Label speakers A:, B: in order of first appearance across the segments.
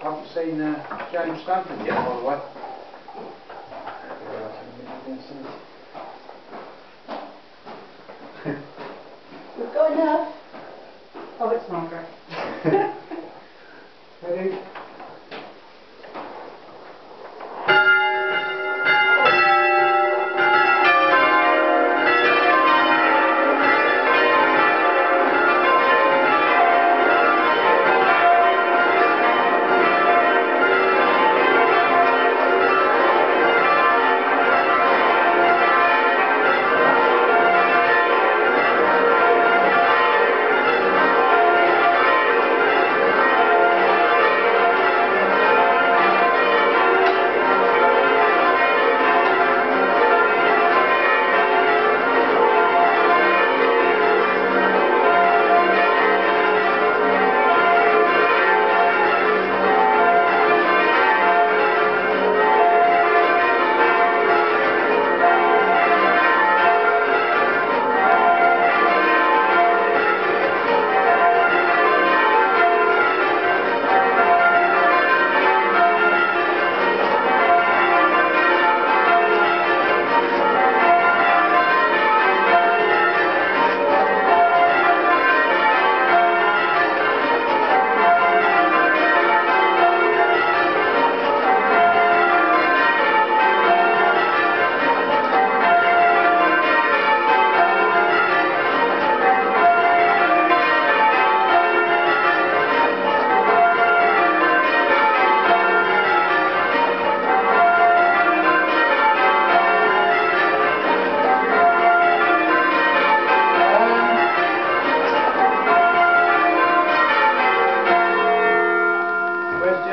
A: haven't seen uh, James Stanton yet, by the way.
B: We've got enough. Oh, it's Margaret.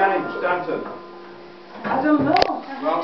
A: Where's James Stanton?
B: I don't know.